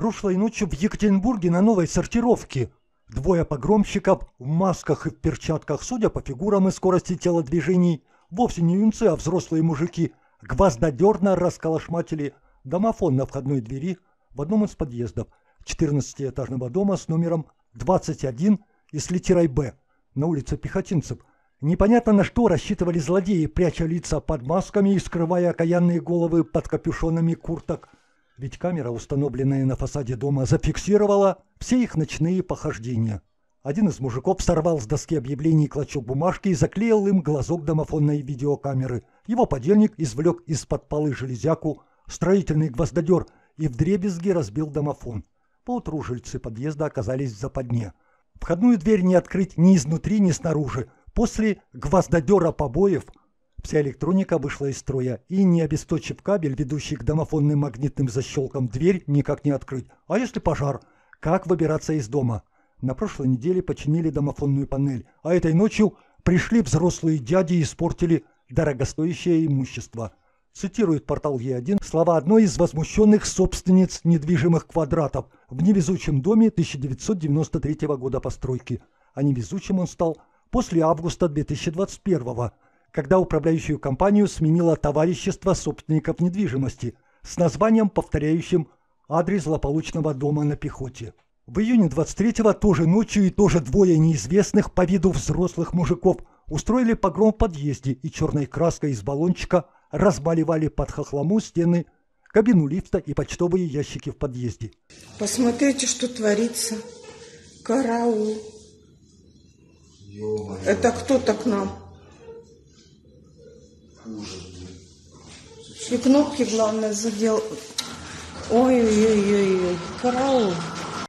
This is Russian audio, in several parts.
Прошлой ночью в Екатеринбурге на новой сортировке. Двое погромщиков в масках и в перчатках, судя по фигурам и скорости телодвижений, вовсе не юнцы, а взрослые мужики, гвоздодерно расколошматили домофон на входной двери в одном из подъездов 14-этажного дома с номером 21 и с литерой «Б» на улице Пехотинцев. Непонятно на что рассчитывали злодеи, пряча лица под масками и скрывая окаянные головы под капюшонами курток – ведь камера, установленная на фасаде дома, зафиксировала все их ночные похождения. Один из мужиков сорвал с доски объявлений клочок бумажки и заклеил им глазок домофонной видеокамеры. Его подельник извлек из-под полы железяку, строительный гвоздодер и вдребезги разбил домофон. Поутру жильцы подъезда оказались в западне. Входную дверь не открыть ни изнутри, ни снаружи. После гвоздодера побоев – Вся электроника вышла из строя, и не обесточив кабель, ведущий к домофонным магнитным защелкам, дверь никак не открыть. А если пожар? Как выбираться из дома? На прошлой неделе починили домофонную панель, а этой ночью пришли взрослые дяди и испортили дорогостоящее имущество. Цитирует портал Е1 слова одной из возмущенных собственниц недвижимых квадратов в невезучем доме 1993 года постройки. А невезучим он стал после августа 2021 года когда управляющую компанию сменило товарищество собственников недвижимости с названием, повторяющим адрес злополучного дома на пехоте. В июне 23-го тоже ночью и тоже двое неизвестных по виду взрослых мужиков устроили погром в подъезде и черной краской из баллончика разбаливали под хохлому стены, кабину лифта и почтовые ящики в подъезде. Посмотрите, что творится. Караул. Это кто-то к нам И кнопки, главное, задел. Ой-ой-ой, караул.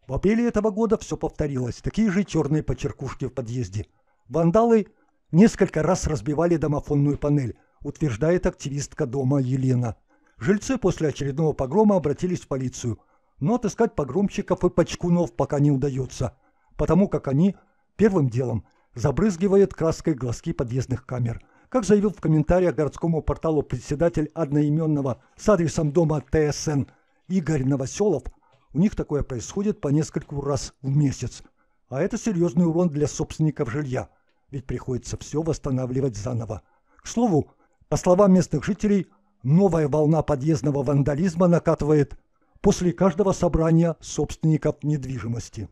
В апреле этого года все повторилось. Такие же черные почеркушки в подъезде. Вандалы несколько раз разбивали домофонную панель, утверждает активистка дома Елена. Жильцы после очередного погрома обратились в полицию. Но отыскать погромщиков и почкунов пока не удается, потому как они первым делом забрызгивают краской глазки подъездных камер – как заявил в комментариях городскому порталу председатель одноименного с адресом дома ТСН Игорь Новоселов, у них такое происходит по нескольку раз в месяц. А это серьезный урон для собственников жилья, ведь приходится все восстанавливать заново. К слову, по словам местных жителей, новая волна подъездного вандализма накатывает после каждого собрания собственников недвижимости.